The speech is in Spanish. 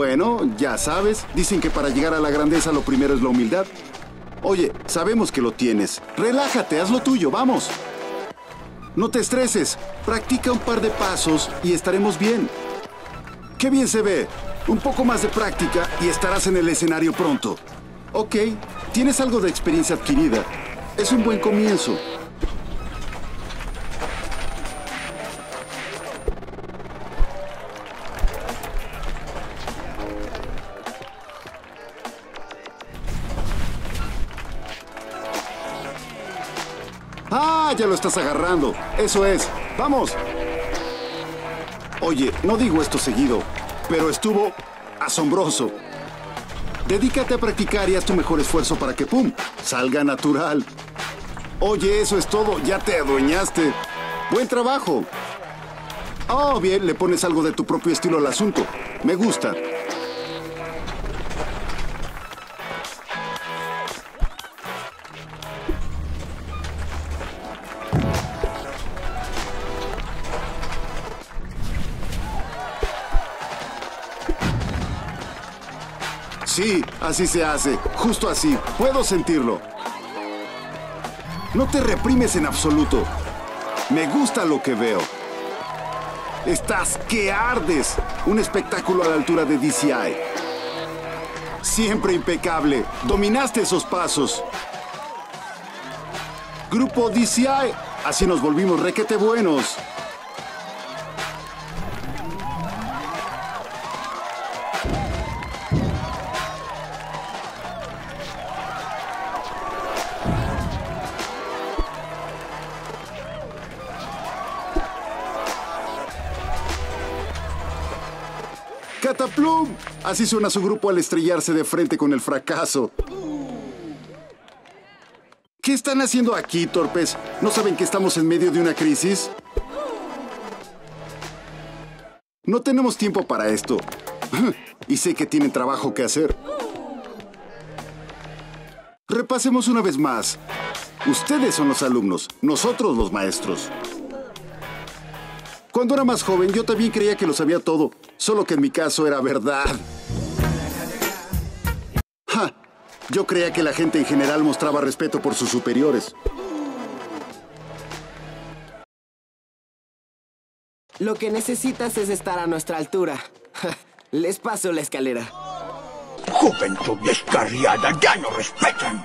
Bueno, ya sabes, dicen que para llegar a la grandeza lo primero es la humildad. Oye, sabemos que lo tienes. Relájate, haz lo tuyo, vamos. No te estreses, practica un par de pasos y estaremos bien. Qué bien se ve. Un poco más de práctica y estarás en el escenario pronto. Ok, tienes algo de experiencia adquirida. Es un buen comienzo. Ah, ya lo estás agarrando. Eso es. Vamos. Oye, no digo esto seguido, pero estuvo asombroso. Dedícate a practicar y haz tu mejor esfuerzo para que, ¡pum!, salga natural. Oye, eso es todo. Ya te adueñaste. Buen trabajo. Oh, bien, le pones algo de tu propio estilo al asunto. Me gusta. Sí, así se hace. Justo así. Puedo sentirlo. No te reprimes en absoluto. Me gusta lo que veo. Estás que ardes. Un espectáculo a la altura de DCI. Siempre impecable. Dominaste esos pasos. Grupo DCI. Así nos volvimos requete buenos. ¡Cataplum! Así suena su grupo al estrellarse de frente con el fracaso. ¿Qué están haciendo aquí, torpes? ¿No saben que estamos en medio de una crisis? No tenemos tiempo para esto. Y sé que tienen trabajo que hacer. Repasemos una vez más. Ustedes son los alumnos, nosotros los maestros. Cuando era más joven, yo también creía que lo sabía todo, solo que en mi caso era verdad. ¡Ja! Yo creía que la gente en general mostraba respeto por sus superiores. Lo que necesitas es estar a nuestra altura. Les paso la escalera. Juventud descarriada, ya no respetan.